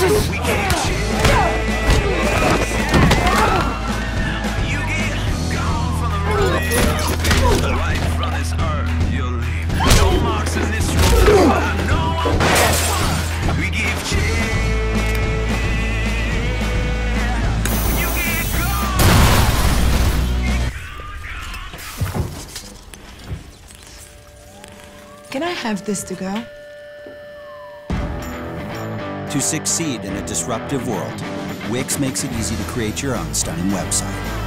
Can I have this to go? To succeed in a disruptive world, Wix makes it easy to create your own stunning website.